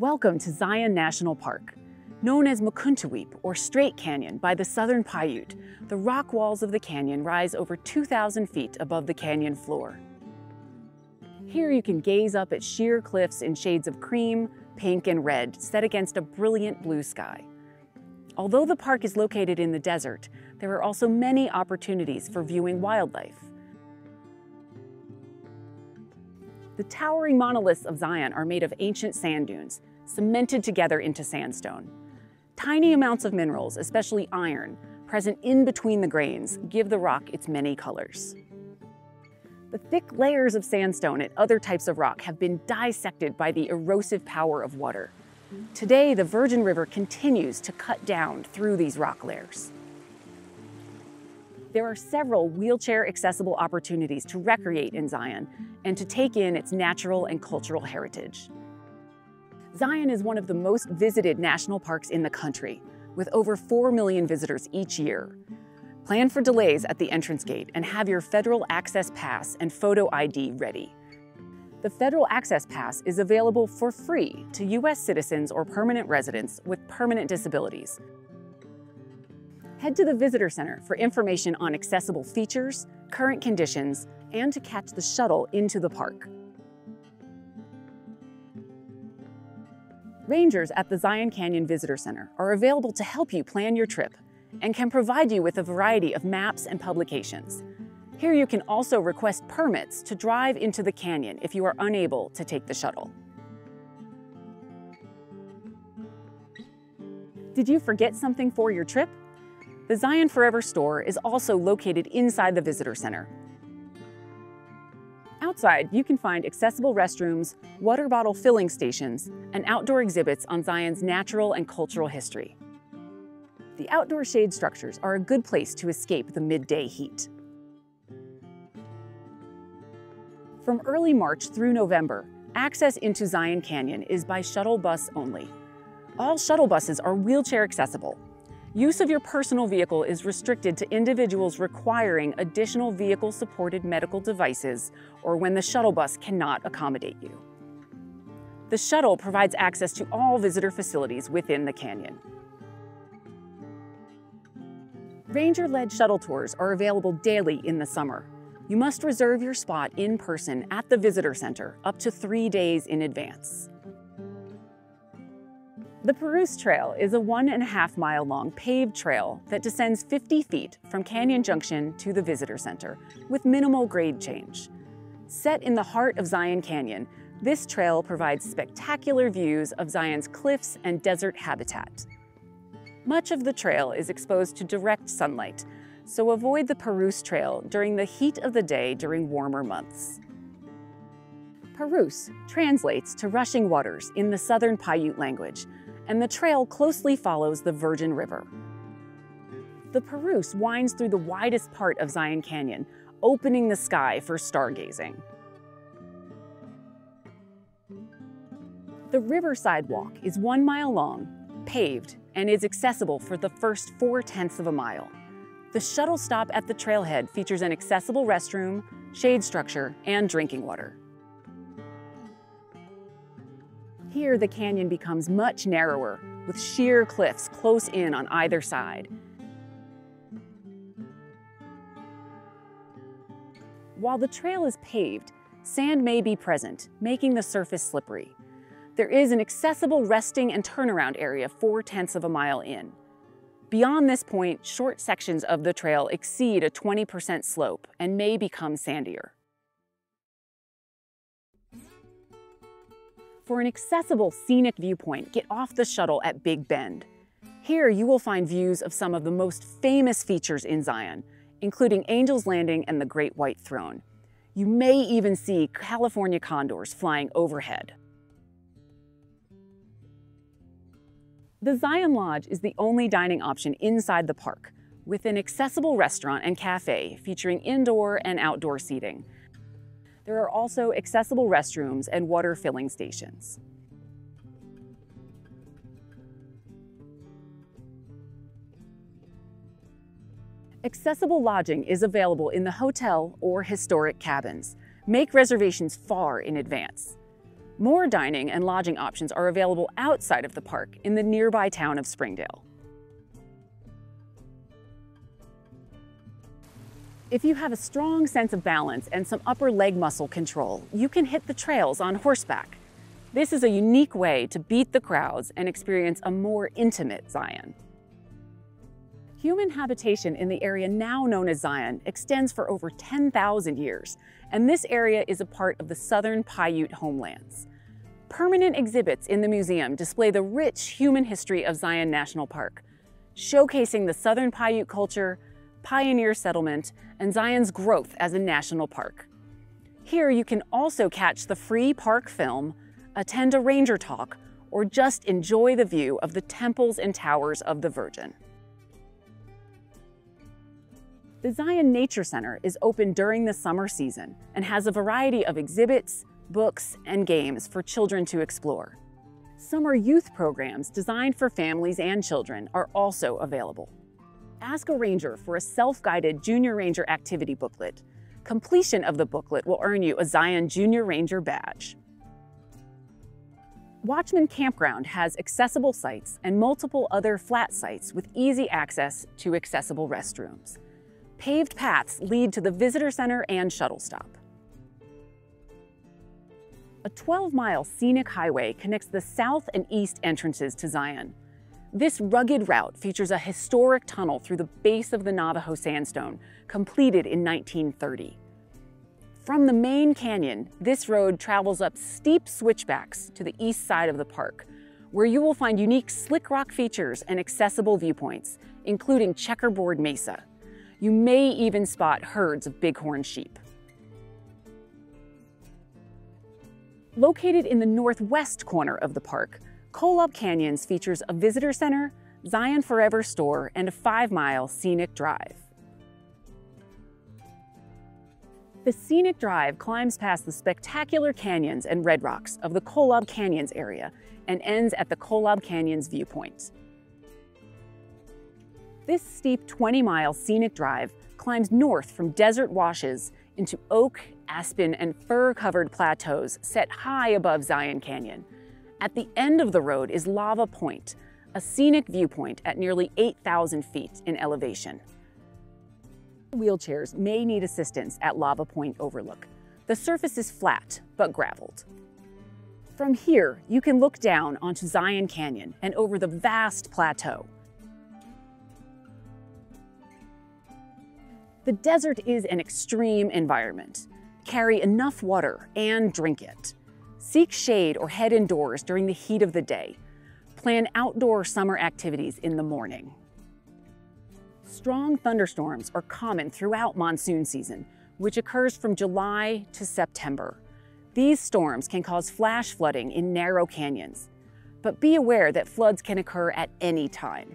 Welcome to Zion National Park. Known as Mukuntuweap or Straight Canyon by the Southern Paiute, the rock walls of the canyon rise over 2,000 feet above the canyon floor. Here you can gaze up at sheer cliffs in shades of cream, pink, and red set against a brilliant blue sky. Although the park is located in the desert, there are also many opportunities for viewing wildlife. The towering monoliths of Zion are made of ancient sand dunes, cemented together into sandstone. Tiny amounts of minerals, especially iron, present in between the grains, give the rock its many colors. The thick layers of sandstone and other types of rock have been dissected by the erosive power of water. Today, the Virgin River continues to cut down through these rock layers. There are several wheelchair accessible opportunities to recreate in Zion and to take in its natural and cultural heritage. Zion is one of the most visited national parks in the country, with over 4 million visitors each year. Plan for delays at the entrance gate and have your Federal Access Pass and photo ID ready. The Federal Access Pass is available for free to U.S. citizens or permanent residents with permanent disabilities. Head to the Visitor Center for information on accessible features, current conditions, and to catch the shuttle into the park. Rangers at the Zion Canyon Visitor Center are available to help you plan your trip and can provide you with a variety of maps and publications. Here you can also request permits to drive into the canyon if you are unable to take the shuttle. Did you forget something for your trip? The Zion Forever store is also located inside the visitor center. Outside, you can find accessible restrooms, water bottle filling stations, and outdoor exhibits on Zion's natural and cultural history. The outdoor shade structures are a good place to escape the midday heat. From early March through November, access into Zion Canyon is by shuttle bus only. All shuttle buses are wheelchair accessible. Use of your personal vehicle is restricted to individuals requiring additional vehicle-supported medical devices or when the shuttle bus cannot accommodate you. The shuttle provides access to all visitor facilities within the canyon. Ranger-led shuttle tours are available daily in the summer. You must reserve your spot in person at the visitor center up to three days in advance. The Pa'rus Trail is a one and a half mile long paved trail that descends 50 feet from Canyon Junction to the visitor center with minimal grade change. Set in the heart of Zion Canyon, this trail provides spectacular views of Zion's cliffs and desert habitat. Much of the trail is exposed to direct sunlight, so avoid the Pa'rus Trail during the heat of the day during warmer months. Pa'rus translates to rushing waters in the Southern Paiute language, and the trail closely follows the Virgin River. The Pa'rus winds through the widest part of Zion Canyon, opening the sky for stargazing. The Riverside Walk is one mile long, paved, and is accessible for the first four-tenths of a mile. The shuttle stop at the trailhead features an accessible restroom, shade structure, and drinking water. Here, the canyon becomes much narrower, with sheer cliffs close in on either side. While the trail is paved, sand may be present, making the surface slippery. There is an accessible resting and turnaround area four-tenths of a mile in. Beyond this point, short sections of the trail exceed a 20% slope and may become sandier. For an accessible scenic viewpoint, get off the shuttle at Big Bend. Here you will find views of some of the most famous features in Zion, including Angel's Landing and the Great White Throne. You may even see California condors flying overhead. The Zion Lodge is the only dining option inside the park, with an accessible restaurant and cafe featuring indoor and outdoor seating. There are also accessible restrooms and water filling stations. Accessible lodging is available in the hotel or historic cabins. Make reservations far in advance. More dining and lodging options are available outside of the park in the nearby town of Springdale. If you have a strong sense of balance and some upper leg muscle control, you can hit the trails on horseback. This is a unique way to beat the crowds and experience a more intimate Zion. Human habitation in the area now known as Zion extends for over 10,000 years, and this area is a part of the southern Paiute homelands. Permanent exhibits in the museum display the rich human history of Zion National Park, showcasing the southern Paiute culture, pioneer settlement, and Zion's growth as a national park. Here you can also catch the free park film, attend a ranger talk, or just enjoy the view of the temples and towers of the Virgin. The Zion Nature Center is open during the summer season and has a variety of exhibits, books, and games for children to explore. Summer youth programs designed for families and children are also available. Ask a ranger for a self-guided Junior Ranger activity booklet. Completion of the booklet will earn you a Zion Junior Ranger badge. Watchman Campground has accessible sites and multiple other flat sites with easy access to accessible restrooms. Paved paths lead to the visitor center and shuttle stop. A 12-mile scenic highway connects the south and east entrances to Zion. This rugged route features a historic tunnel through the base of the Navajo sandstone, completed in 1930. From the main canyon, this road travels up steep switchbacks to the east side of the park, where you will find unique slick rock features and accessible viewpoints, including Checkerboard Mesa. You may even spot herds of bighorn sheep. Located in the northwest corner of the park, Kolob Canyons features a visitor center, Zion Forever store, and a five-mile scenic drive. The scenic drive climbs past the spectacular canyons and red rocks of the Kolob Canyons area and ends at the Kolob Canyons viewpoint. This steep 20-mile scenic drive climbs north from desert washes into oak, aspen, and fir-covered plateaus set high above Zion Canyon. At the end of the road is Lava Point, a scenic viewpoint at nearly 8,000 feet in elevation. Wheelchairs may need assistance at Lava Point Overlook. The surface is flat, but graveled. From here, you can look down onto Zion Canyon and over the vast plateau. The desert is an extreme environment. Carry enough water and drink it. Seek shade or head indoors during the heat of the day. Plan outdoor summer activities in the morning. Strong thunderstorms are common throughout monsoon season, which occurs from July to September. These storms can cause flash flooding in narrow canyons, but be aware that floods can occur at any time.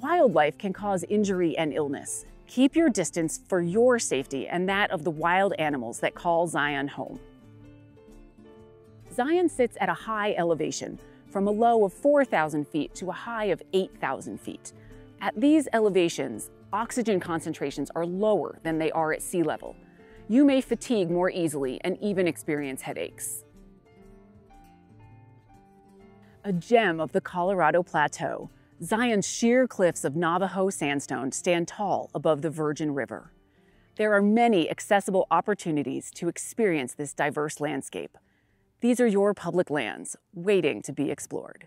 Wildlife can cause injury and illness, Keep your distance for your safety and that of the wild animals that call Zion home. Zion sits at a high elevation, from a low of 4,000 feet to a high of 8,000 feet. At these elevations, oxygen concentrations are lower than they are at sea level. You may fatigue more easily and even experience headaches. A gem of the Colorado Plateau, Zion's sheer cliffs of Navajo sandstone stand tall above the Virgin River. There are many accessible opportunities to experience this diverse landscape. These are your public lands waiting to be explored.